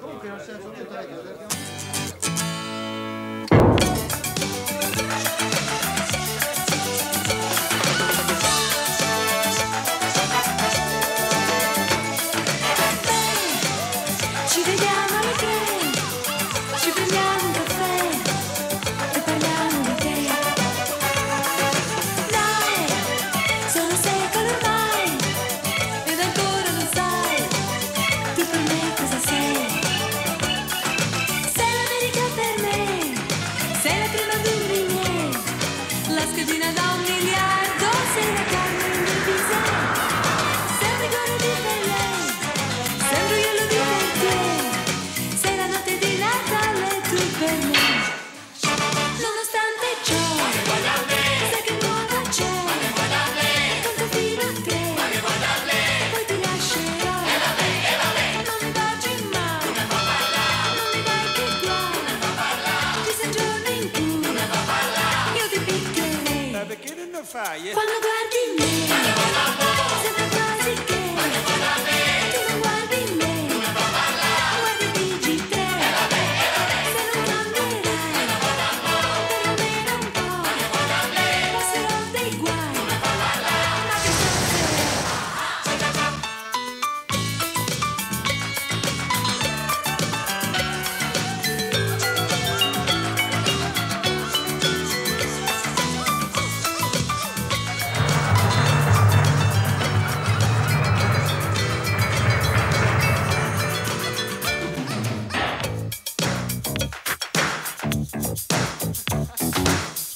Comunque non senso chiusa. Ci vediamo beautify you. Eh? Quando guardi me. Yeah.